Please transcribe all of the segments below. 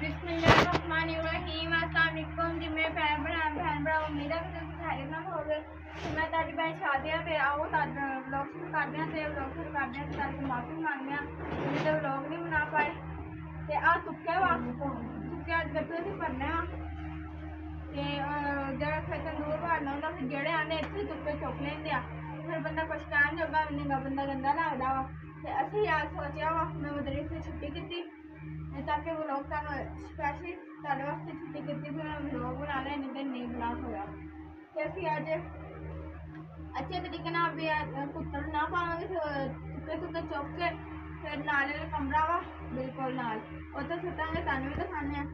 ਬਿਸਮਿਲ੍ਲਾਹਿਰਰਹਿਮਾਨਿਰਰਹੀਮ ਅਸਲਾਮ ਅਲੈਕੁਮ ਜਿਵੇਂ ਭੈਣ ਭਰਾ ਭੈਣ ਭਰਾ ਉਮੀਦ ਹੈ ਕਿ ਤੁਸੀਂ ਸਾਰੇ ਨਾ ਹੋਵੇ ਮੈਂ ਤੁਹਾਡੀ ਭੈਣ ਸ਼ਾਦੀਆ ਤੇ ਆਓ ਤੁਹਾਡਾ ਵਲੌਗ ਸ਼ੁਰੂ ਕਰਦੇ ਹਾਂ ਤੇ ਵਲੌਗ ਸ਼ੁਰੂ ਕਰਦੇ ਹਾਂ ਤੇ ਮਾਫੀ ਮੰਗਦੇ ਹਾਂ ਜਿਵੇਂ ਤੇ ਵਲੌਗ ਨਹੀਂ ਬਣਾ ਪਾਏ। ਤੇ ਆ ਤੁੱਕੇ ਵਾ। ਤੁੱਕੇ ਅੱਜ ਗੱਟੇ ਦੀ ਭਰਨਾ ਵਾ ਤੇ ਜਿਹੜਾ ਫਿਰ ਤੰਦੂਰ ਭਰਨਾ ਹੁੰਦਾ, ਫਿਰ ਜਿਹੜੇ ਆਂਦੇ ਇੱਥੇ ਤੁੱਕੇ ਚੁੱਕ ਲੈਂਦੇ ਆ। ਫਿਰ ਬੰਦਾ ਕੁਛ ਕਹਿਣ ਜੋਗਾ ਵੀ ਬੰਦਾ ਗੰਦਾ ਲੱਗਦਾ ਵਾ। ਤੇ ਅਸੀਂ ਅੱਜ ਸੋਚਿਆ ਵਾ, ਮੈਂ ਮਦਰਸੇ ਤੋਂ ਛੁੱਟੀ ਕੀਤੀ। ताकि वो लोग स्पैशली साढ़े वास्ते छुट्टी कीती भी उन्हें ब्लॉग बनाने नहीं तो नहीं बना होया ते असी अज अच्छे तरीके ना भी पुत्र ना पावे तुक्के तुक्के चुक के फिर नाल कमरा वा बिल्कुल नाल उतो सुटांगे तुम भी दिखाने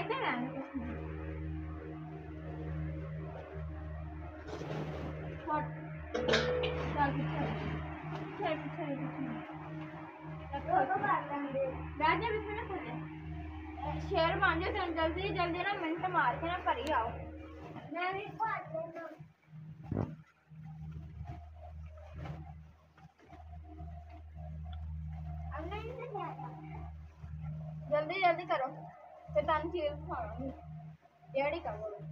इधर है What? Dog, it's hurt. It's hurt, it's hurt, it's hurt. शेर मान जाओ तुम जल्दी जल्दी ना मिनट मार के ना परी आओ जल्दी जल्दी करो, फिर तुम चीज़ खाऊँगी। डेढ़ी करो।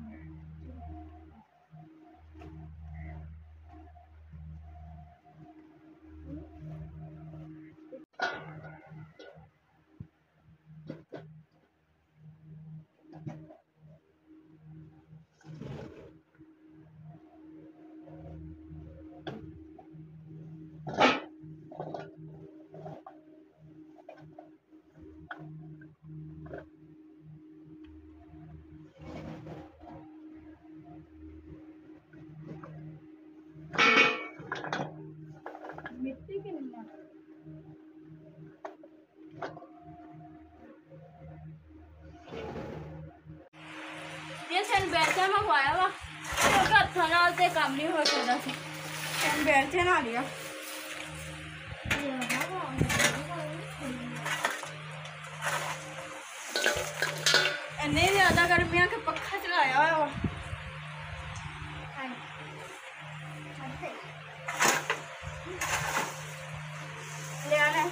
ਇਹ ਸਨ ਬੈਠਾ ਮੰਗਵਾਇਆ ਵਾ ਕਿਉਂਕਿ ਹੱਥਾਂ ਨਾਲ ਤੇ ਕੰਮ ਨਹੀਂ ਹੋ ਸਕਦਾ ਸੀ ਸਨ ਬੈਠੇ ਨਾ ਲਿਆ ਇੰਨੇ ਜ਼ਿਆਦਾ ਗਰਮੀਆਂ ਕਿ ਪੱਖਾ ਚਲਾਇਆ ਹੋਇਆ ਵਾ ਲਿਆਣਾ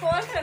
ਖੋਲ ਕੇ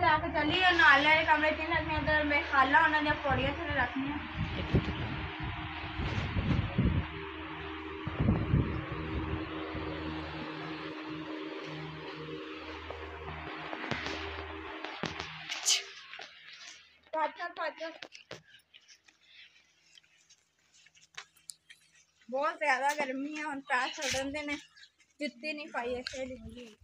लाके चली नाले कमरे तीन रखने तो खाला उन्होंने पौड़ियाँ बहुत ज़्यादा गर्मी है हम पैर छोड़न जुत्ती नहीं पाई ऐसे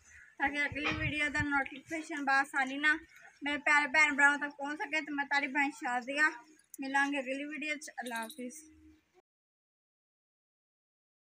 ताकि अगली वीडियो का नोटिफिकेशन बसानी ना। मेरे प्यारे भैन भ्राओं तक पहुँच सके तो मैं तारी भैन शादिया मिलांगे अगली वीडियो अल्लाह हाफिज़।